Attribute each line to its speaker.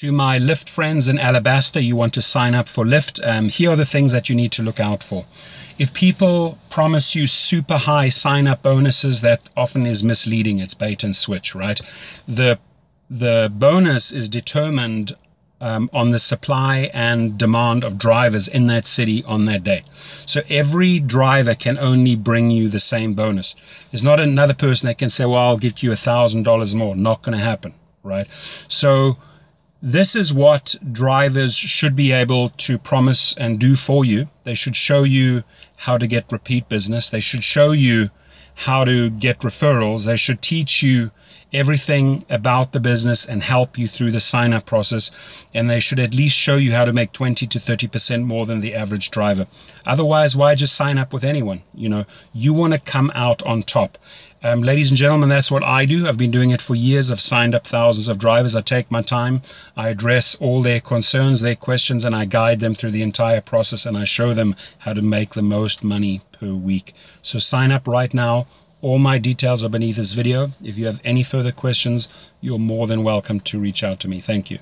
Speaker 1: To my Lyft friends in Alabaster, you want to sign up for Lyft. Um, here are the things that you need to look out for. If people promise you super high sign up bonuses, that often is misleading. It's bait and switch, right? The the bonus is determined um, on the supply and demand of drivers in that city on that day. So every driver can only bring you the same bonus. There's not another person that can say, "Well, I'll give you a thousand dollars more." Not going to happen, right? So this is what drivers should be able to promise and do for you. They should show you how to get repeat business. They should show you how to get referrals. They should teach you everything about the business and help you through the sign up process. And they should at least show you how to make 20 to 30% more than the average driver. Otherwise, why just sign up with anyone? You know, you want to come out on top. Um, ladies and gentlemen, that's what I do. I've been doing it for years. I've signed up thousands of drivers. I take my time. I address all their concerns, their questions, and I guide them through the entire process and I show them how to make the most money per week. So sign up right now. All my details are beneath this video. If you have any further questions, you're more than welcome to reach out to me. Thank you.